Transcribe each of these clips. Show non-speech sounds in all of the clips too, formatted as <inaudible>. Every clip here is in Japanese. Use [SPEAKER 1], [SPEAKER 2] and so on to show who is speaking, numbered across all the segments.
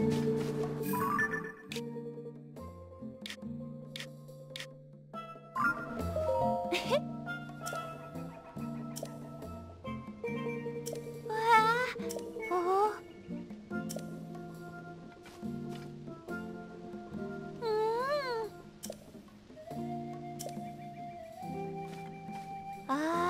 [SPEAKER 1] <laughs> ああ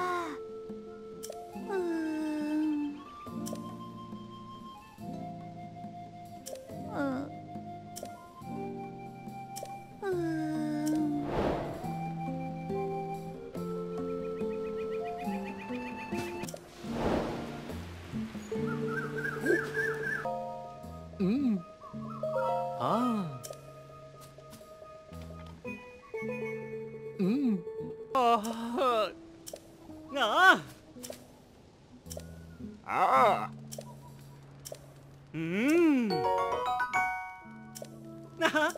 [SPEAKER 2] 啊！啊！嗯！那、啊。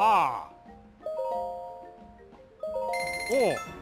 [SPEAKER 2] 啊。哦。